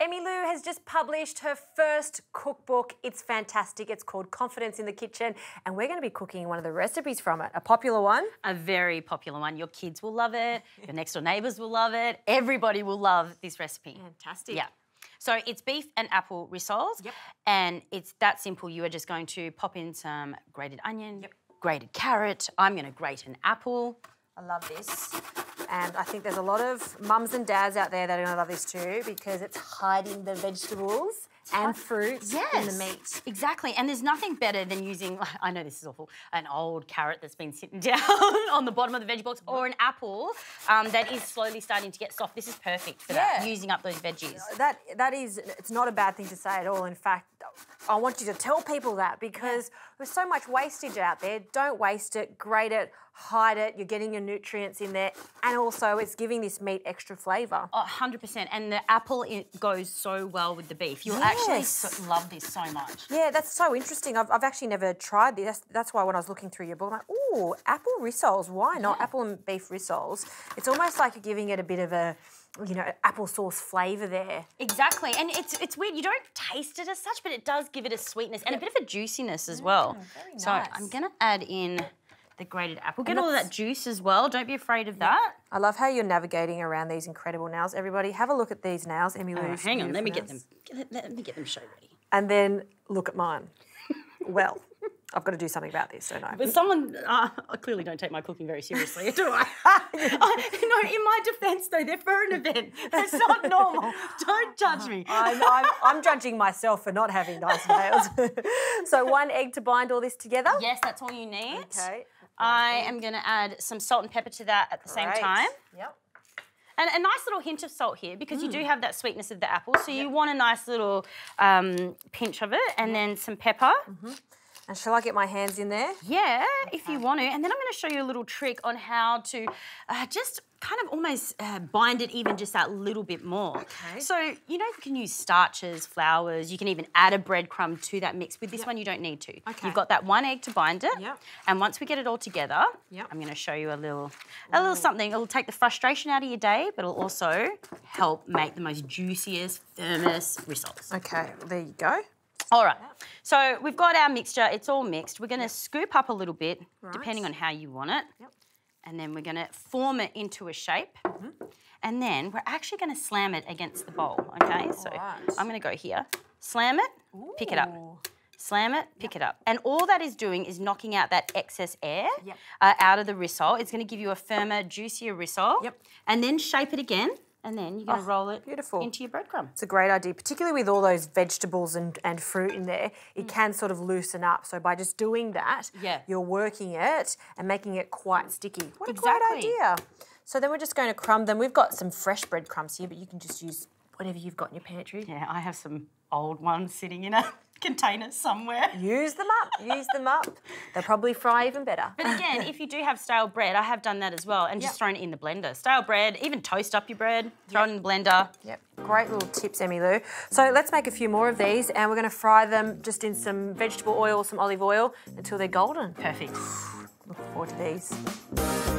Emmylou has just published her first cookbook. It's fantastic. It's called Confidence in the Kitchen, and we're going to be cooking one of the recipes from it. A popular one. A very popular one. Your kids will love it. Your next door neighbours will love it. Everybody will love this recipe. Fantastic. Yeah. So it's beef and apple rissoles. Yep. And it's that simple. You are just going to pop in some grated onion, yep. grated carrot. I'm going to grate an apple. I love this. And I think there's a lot of mums and dads out there that are going to love this too because it's hiding the vegetables and fruit in the meat. Exactly. And there's nothing better than using, I know this is awful, an old carrot that's been sitting down on the bottom of the veggie box or an apple um, that is slowly starting to get soft. This is perfect for that, using up those veggies. That that is it's not a bad thing to say at all. In fact, I want you to tell people that because there's so much wastage out there. Don't waste it. Grate it. Hide it. You're getting your nutrients in there, and also it's giving this meat extra flavour. Oh, 100%. And the apple it goes so well with the beef. You'll actually so, love this so much. Yeah, that's so interesting. I've, I've actually never tried this. That's, that's why when I was looking through your book, I'm like, ooh, apple rissoles. Why not apple and beef rissoles? It's almost like you're giving it a bit of a, you know, applesauce flavour there. Exactly. And it's it's weird. You don't taste it as such, but it does give it a sweetness and a bit of a juiciness as mm, well. very So nice. I'm going to add in the grated apple. Get all of that juice as well. Don't be afraid of that. I love how you're navigating around these incredible nails. Everybody, have a look at these nails. Emmy Oh, hang on, let me get them. Let, let me get them show ready. And then look at mine. well, I've got to do something about this, don't I? But someone, uh, I clearly don't take my cooking very seriously, do I? I no, in my defence though, they're for an event. That's not normal. Don't judge me. I'm, I'm, I'm judging myself for not having nice nails. so one egg to bind all this together. Yes, that's all you need. Okay. I am going to add some salt and pepper to that at the same time. Yep. And a nice little hint of salt here because you do have that sweetness of the apple. So you want a nice little um, pinch of it and then some pepper. And shall I get my hands in there? Yeah, if you want to. And then I'm going to show you a little trick on how to uh, just kind of almost uh, bind it even just that little bit more. Okay. So, you know, you can use starches, flours, you can even add a breadcrumb to that mix. With this one, you don't need to. Okay. You've got that one egg to bind it. Yep. And once we get it all together, Yep. I'm going to show you a little, a little something. It'll take the frustration out of your day, but it'll also help make the most juiciest, firmest rissoles. Okay, well, there you go. All right. So we've got our mixture. It's all mixed. We're going to scoop up a little bit, depending on how you want it. Yep. And then we're going to form it into a shape. And then we're actually going to slam it against the bowl. Okay. So right. I'm going to go here, slam it, pick it up. Slam it, pick it up. And all that is doing is knocking out that excess air Yep. uh, out of the rissole. It's going to give you a firmer, juicier rissole. Yep. And then shape it again. And then you're going to Oh, roll it beautiful. into your breadcrumb. It's a great idea, particularly with all those vegetables and, and fruit in there. It mm. can sort of loosen up. So by just doing that, Yeah. you're working it and making it quite sticky. What a Exactly. great idea. So then we're just going to crumb them. We've got some fresh breadcrumbs here, but you can just use whatever you've got in your pantry. Yeah, I have some old ones sitting in a container somewhere. Use them up. Use them up. They'll probably fry even better. But again, if you do have stale bread, I have done that as well, and just thrown it in the blender. Stale bread, even toast up your bread, throw it in the blender. Yep, great little tips, Emmylou. So let's make a few more of these, and we're going to fry them just in some vegetable oil, some olive oil, until they're golden. Perfect. Looking forward to these.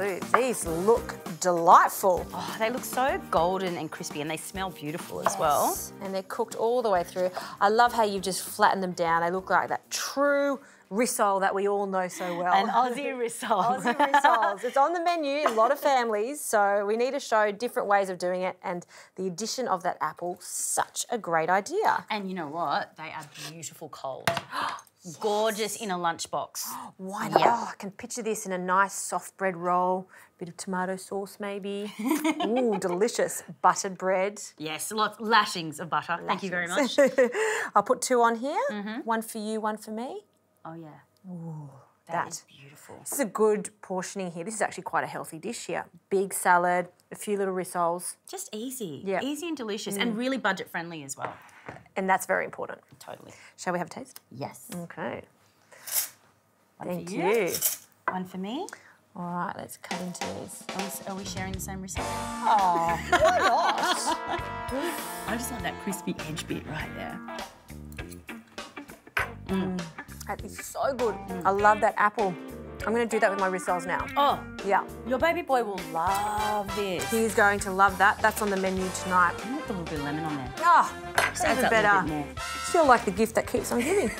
Lou, these look delightful. Oh, they look so golden and crispy, and they smell beautiful as well. And they're cooked all the way through. I love how you've just flattened them down. They look like that true rissole that we all know so well. An Aussie rissole. Aussie rissoles. It's on the menu in a lot of families, so we need to show different ways of doing it. And the addition of that apple, such a great idea. And you know what? They are beautiful cold. Gorgeous in a lunchbox. Why not? Yeah. Oh, I can picture this in a nice soft bread roll, bit of tomato sauce maybe. Ooh, delicious buttered bread. Yes, lots lashings of butter. Thank you very much. I'll put two on here. Mm-hmm. One for you, one for me. Oh yeah. Ooh. that. is beautiful. This is a good portioning here. This is actually quite a healthy dish here. Big salad, a few little rissoles, Just easy. Yeah. Easy and delicious and mm. really budget friendly as well. And that's very important. Totally. Shall we have a taste? Yes. Okay. One Thank for you. One for me. All right, let's cut into these. Are we, sharing the same recipe? Oh, why not? I just love that crispy edge bit right there. Mm. Mm. that is so good. I love that apple. I'm going to do that with my rissoles now. Oh, Yeah. your baby boy will love this. He's going to love that. That's on the menu tonight. I'm gonna put a little bit of lemon on there. Oh, Just adds even better. Feel like the gift that keeps on giving.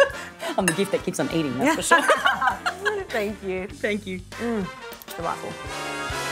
I'm the gift that keeps on eating, that's for sure. Thank you. Thank you. Mm, Delightful.